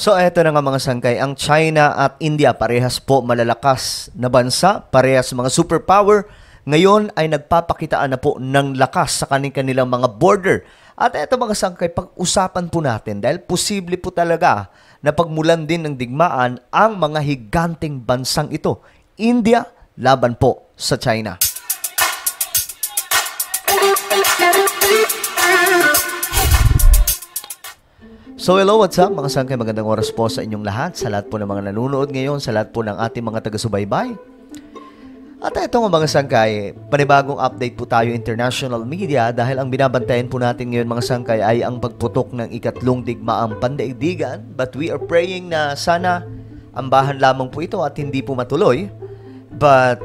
So eto na nga mga sangkay, ang China at India parehas po malalakas na bansa, parehas mga superpower. Ngayon ay nagpapakitaan na po ng lakas sa kanilang mga border. At eto mga sangkay, pag-usapan po natin dahil posible po talaga na pagmulan din ng digmaan ang mga higanteng bansang ito. India laban po sa China. So hello, what's up mga sangkay? Magandang oras po sa inyong lahat, sa lahat po ng mga nanonood ngayon, sa lahat po ng ating mga taga-subaybay. At ito mga sangkay, panibagong update po tayo international media dahil ang binabantayan po natin ngayon mga sangkay ay ang pagputok ng ikatlong digmaang pandaigdigan. But we are praying na sana ambahan lamang po ito at hindi po matuloy. But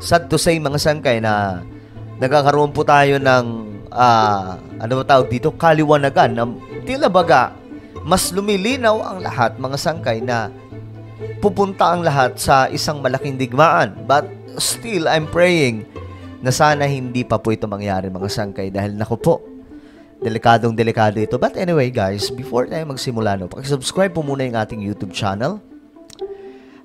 sad to say mga sangkay na nagkakaroon po tayo ng uh, ano ba tawag dito, kaliwanagan na tila baga mas lumilinaw ang lahat mga sangkay na pupunta ang lahat sa isang malaking digmaan. But still, I'm praying na sana hindi pa po ito mangyari mga sangkay dahil naku po, delikadong delikado ito. But anyway guys, before tayo magsimula no, pakisubscribe po muna yung ating YouTube channel.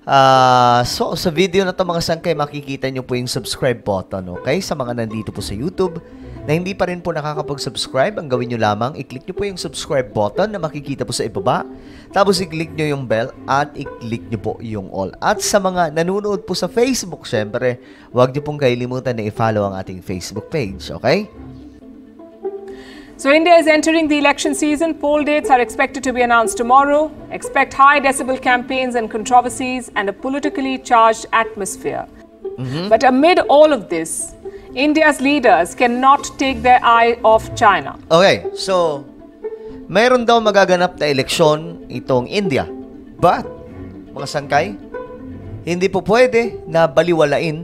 Uh, so, sa video na to mga sangkay, makikita nyo po yung subscribe button, okay? Sa mga nandito po sa YouTube, na hindi pa rin po nakakapag-subscribe, ang gawin nyo lamang, i-click nyo po yung subscribe button na makikita po sa ibaba. Tapos i-click nyo yung bell at i-click nyo po yung all. At sa mga nanonood po sa Facebook, syempre, huwag nyo pong kailimutan na i-follow ang ating Facebook page, okay? So India is entering the election season. Poll dates are expected to be announced tomorrow. Expect high decibel campaigns and controversies and a politically charged atmosphere. Mm-hmm. But amid all of this, India's leaders cannot take their eye off China. Okay, so mayroon daw magaganap na eleksyon itong India. But, mga sangkay, hindi po pwede na baliwalain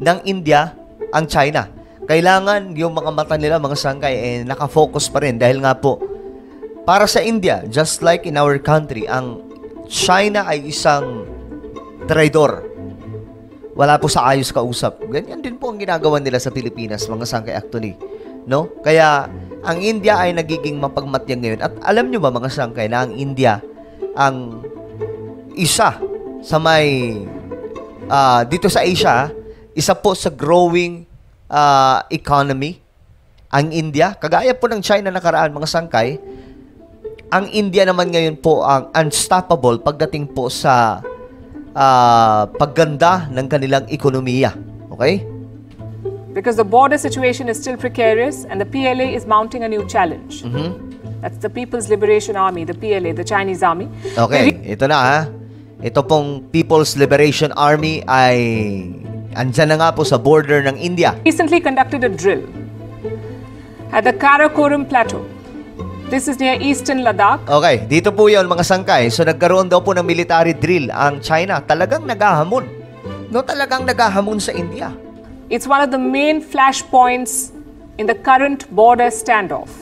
ng India ang China. Kailangan yung mga mata nila, mga sangkay, eh, nakafocus pa rin dahil nga po, para sa India, just like in our country, ang China ay isang traidor wala po sa ayos kausap. Ganyan din po ang ginagawa nila sa Pilipinas, mga sangkay actually. No? Kaya, ang India ay nagiging mapagmatyang ngayon. At alam nyo ba, mga sangkay, na ang India ang isa sa may, uh, dito sa Asia, isa po sa growing uh, economy, ang India. Kagaya po ng China nakaraan, mga sangkay, ang India naman ngayon po ang unstoppable pagdating po sa uh, pagganda ng kanilang ekonomiya. Okay? Because the border situation is still precarious and the PLA is mounting a new challenge. Mm-hmm. That's the People's Liberation Army, the PLA, the Chinese army. Okay, ito na ha. Ito pong People's Liberation Army ay andyan na nga po sa border ng India. Recently conducted a drill at the Karakoram Plateau This is near eastern Ladakh. Okay, dito po yon mga sangkay. So nagkaroon daw po ng military drill ang China. Talagang nagahamon. No, talagang nagahamon sa India. It's one of the main flashpoints in the current border standoff.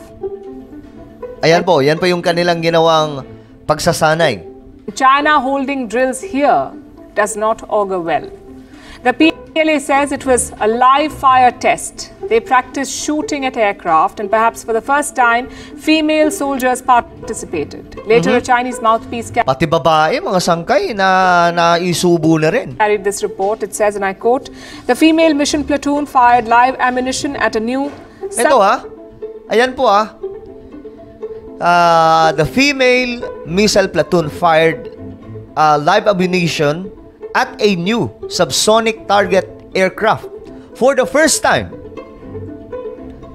Ayan po, yan po yung kanilang ginawang pagsasanay. China holding drills here does not augur well. The PLA says it was a live fire test. They practiced shooting at aircraft, and perhaps for the first time, female soldiers participated. Later, mm-hmm. a Chinese mouthpiece Pati babae, mga sangkay na naisubo na rin. carried this report. It says, and I quote, the female mission platoon fired live ammunition at a new... Ito ha, ayan po ha. Uh, the female missile platoon fired uh, live ammunition at a new subsonic target aircraft for the first time.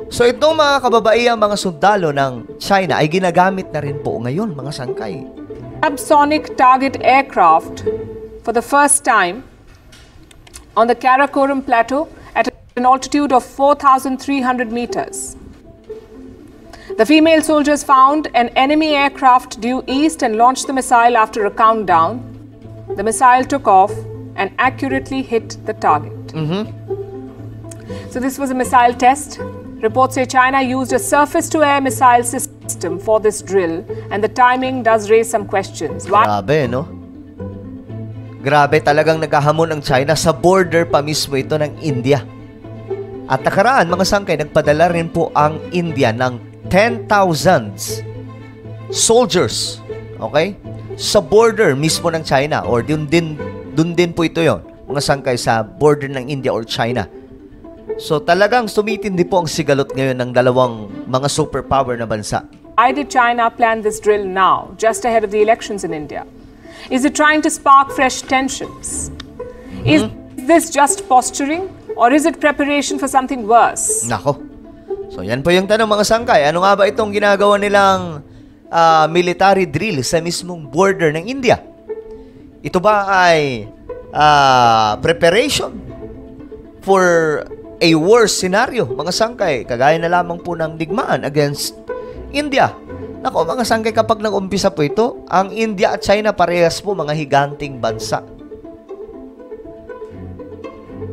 So itong mga kababaihang mga sundalo ng China ay ginagamit na rin po ngayon mga sangkay. Subsonic target aircraft for the first time on the Karakoram Plateau at an altitude of 4,300 meters. The female soldiers found an enemy aircraft due east and launched the missile after a countdown the missile took off and accurately hit the target. Mm-hmm. So, this was a missile test. Reports say China used a surface to air missile system for this drill, and the timing does raise some questions. Why? Grabe, no? Grabe talagang naghahamon ang China sa border pa mismo ito ng India. At nakaraan, mga sangkay, nagpadala rin po ang India ng 10,000 soldiers Okay? Sa border mismo ng China or dun din, dun din po ito yon mga sangkay sa border ng India or China. So talagang sumitindi po ang sigalot ngayon ng dalawang mga superpower na bansa. Why did China plan this drill now, just ahead of the elections in India? Is it trying to spark fresh tensions? Is this just posturing, or is it preparation for something worse? Nako. So yan po yung tanong mga sangkay. Ano nga ba itong ginagawa nilang ah, military drill sa mismong border ng India? Ito ba ay ah, preparation for a worse scenario, mga sangkay? Kagaya na lamang po ng digmaan against India. Nako mga sangkay, kapag nag-umpisa po ito, ang India at China parehas po mga higanting bansa.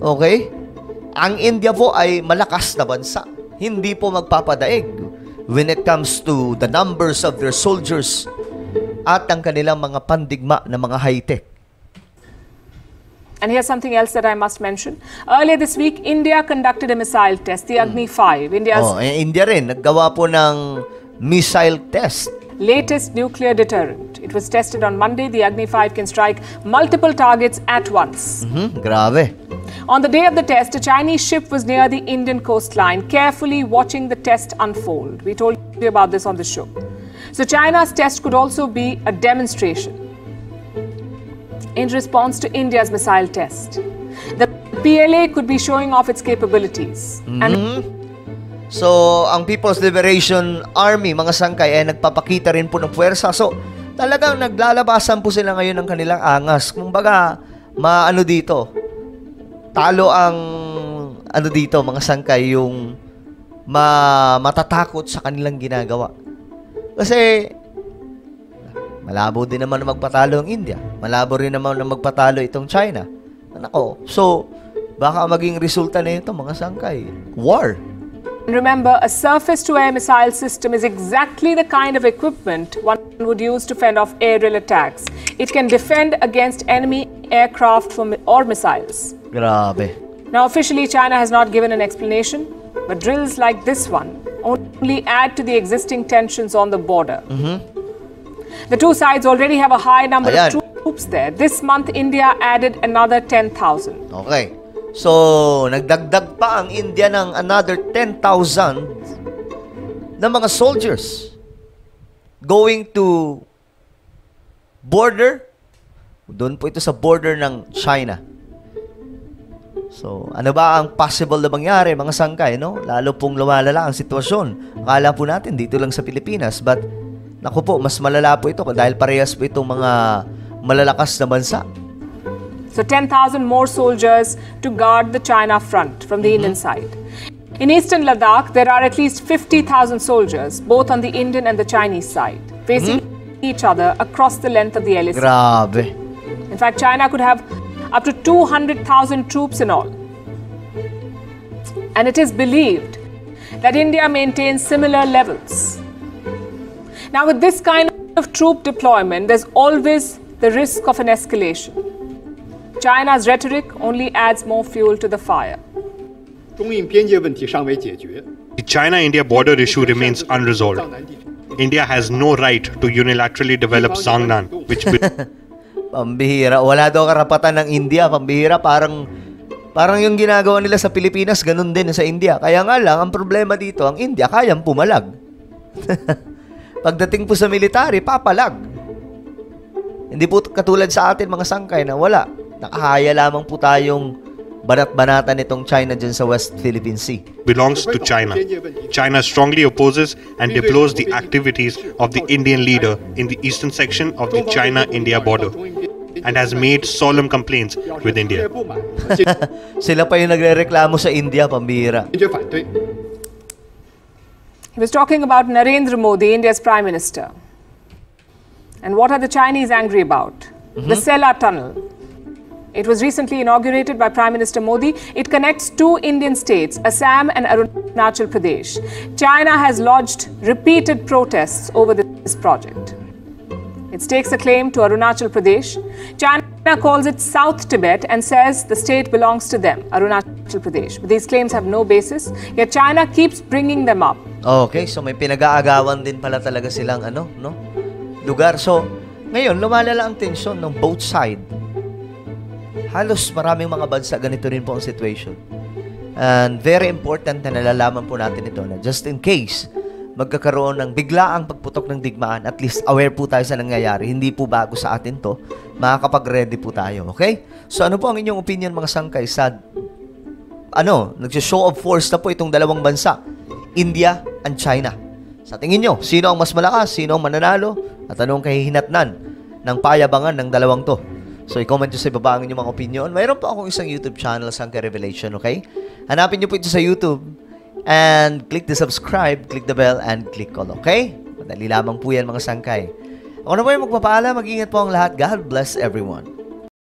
Okay? Ang India po ay malakas na bansa. Hindi po magpapadaig when it comes to the numbers of their soldiers at ang kanilang mga pandigma na mga high-tech. And here's something else that I must mention. Earlier this week, India conducted a missile test, the Agni 5, India's Oh, eh, India rin, naggawa po ng missile test. latest nuclear deterrent. It was tested on Monday. The Agni 5 can strike multiple targets at once. Mhm, grabe. On the day of the test, a Chinese ship was near the Indian coastline, carefully watching the test unfold. We told you about this on the show. So, China's test could also be a demonstration in response to India's missile test. The PLA could be showing off its capabilities. And mm-hmm. So, ang People's Liberation Army, mga sangkay, ay nagpapakita rin po ng puwersa. So, talagang naglalabasan po sila ngayon ng kanilang angas. Kung baga, maano dito, talo ang, ano dito, mga sangkay, yung ma, matatakot sa kanilang ginagawa. Kasi, malabo din naman na magpatalo ang India. Malabo rin naman na magpatalo itong China. Nako, so, baka maging resulta na ito, mga sangkay, war. remember, a surface to air missile system is exactly the kind of equipment one would use to fend off aerial attacks. It can defend against enemy aircraft or missiles. Grabe. Now, officially, China has not given an explanation, but drills like this one only add to the existing tensions on the border. The two sides already have a high number Ayan. of troops there. This month, India added another 10,000. Okay. So, nagdagdag pa ang India ng another 10,000 na mga soldiers going to border. Doon po ito sa border ng China. So, ano ba ang possible na mangyari, mga sangkay, no? Lalo pong lumalala ang sitwasyon. Akala po natin dito lang sa Pilipinas, but naku po, mas malala po ito dahil parehas po itong mga malalakas na bansa. So 10,000 more soldiers to guard the China front from the Indian side. In eastern Ladakh, there are at least 50,000 soldiers, both on the Indian and the Chinese side, facing each other across the length of the LAC. Grabe. In fact, China could have up to 200,000 troops in all. And it is believed that India maintains similar levels. Now, with this kind of troop deployment, there's always the risk of an escalation. China's rhetoric only adds more fuel to the fire. The China India border issue remains unresolved. India has no right to unilaterally develop Sangnan, which. Pambihira. Wala daw karapatan ng India. Pambihira. Parang, parang yung ginagawa nila sa Pilipinas, ganun din sa India. Kaya nga lang, ang problema dito, ang India, kayang pumalag. Pagdating po sa military, papalag. Hindi po katulad sa atin mga sangkay na wala. Nakahaya lamang po tayong banat-banatan itong China dyan sa West Philippine Sea. Belongs to China. China strongly opposes and deplores the activities of the Indian leader in the eastern section of the China-India border and has made solemn complaints with India. Sila pa yung nagre-reklamo sa India, pambira. He was talking about Narendra Modi, India's Prime Minister. And what are the Chinese angry about? Mm -hmm. The mm-hmm. Sela Tunnel. It was recently inaugurated by Prime Minister Modi. It connects two Indian states, Assam and Arunachal Pradesh. China has lodged repeated protests over this project. It stakes a claim to Arunachal Pradesh. China calls it South Tibet and says the state belongs to them, Arunachal Pradesh. But these claims have no basis, yet China keeps bringing them up. Okay, so may pinag-aagawan din pala talaga silang ano, no? Lugar. So, Ngayon, lumalala ang ng both side. Halos maraming mga bansa ganito rin po ang situation. And very important na nalalaman po natin ito na just in case magkakaroon ng biglaang pagputok ng digmaan, at least aware po tayo sa nangyayari. Hindi po bago sa atin to. Makakapag-ready po tayo. Okay? So ano po ang inyong opinion mga sangkay sa ano, nagsishow of force na po itong dalawang bansa, India and China. Sa tingin nyo, sino ang mas malakas? Sino ang mananalo? At anong kahihinatnan ng payabangan ng dalawang to? So, i-comment nyo sa ibaba ang inyong mga opinion. Mayroon po akong isang YouTube channel, Sangkay Revelation, okay? Hanapin nyo po ito sa YouTube and click the subscribe, click the bell, and click all, okay? Madali lamang po yan mga sangkay. Ako na po yung magpapaalam. Mag-ingat po ang lahat. God bless everyone.